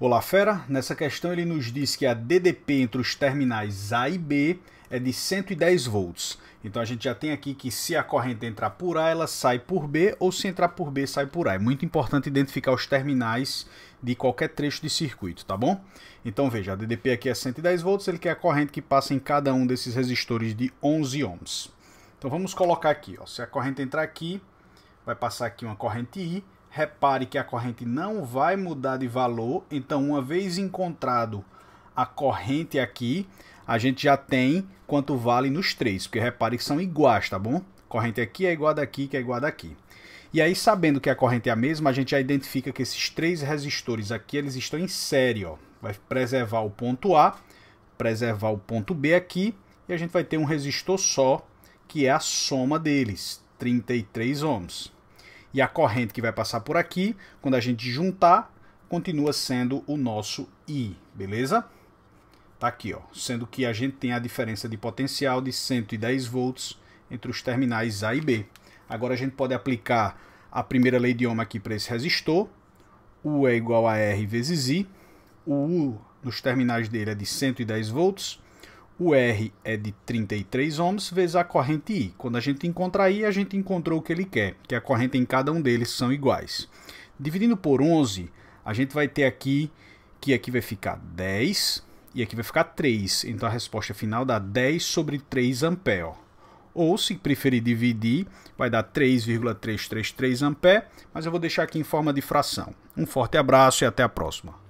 Olá, fera. Nessa questão ele nos diz que a DDP entre os terminais A e B é de 110 volts. Então a gente já tem aqui que se a corrente entrar por A, ela sai por B, ou se entrar por B, sai por A. É muito importante identificar os terminais de qualquer trecho de circuito, tá bom? Então veja, a DDP aqui é 110 volts, ele quer a corrente que passa em cada um desses resistores de 11 ohms. Então vamos colocar aqui, ó, se a corrente entrar aqui, vai passar aqui uma corrente I, Repare que a corrente não vai mudar de valor, então uma vez encontrado a corrente aqui, a gente já tem quanto vale nos três, porque repare que são iguais, tá bom? Corrente aqui é igual a daqui, que é igual a daqui. E aí, sabendo que a corrente é a mesma, a gente já identifica que esses três resistores aqui, eles estão em série, ó. Vai preservar o ponto A, preservar o ponto B aqui, e a gente vai ter um resistor só, que é a soma deles, 33 ohms. E a corrente que vai passar por aqui, quando a gente juntar, continua sendo o nosso I, beleza? Tá aqui, ó, sendo que a gente tem a diferença de potencial de 110 volts entre os terminais A e B. Agora a gente pode aplicar a primeira lei de Ohm aqui para esse resistor. U é igual a R vezes I. O U nos terminais dele é de 110 volts. O R é de 33 ohms vezes a corrente I. Quando a gente encontra I, a gente encontrou o que ele quer, que a corrente em cada um deles são iguais. Dividindo por 11, a gente vai ter aqui que aqui vai ficar 10 e aqui vai ficar 3. Então a resposta final dá 10 sobre 3 ampere. Ou, se preferir dividir, vai dar 3,333 ampere, mas eu vou deixar aqui em forma de fração. Um forte abraço e até a próxima.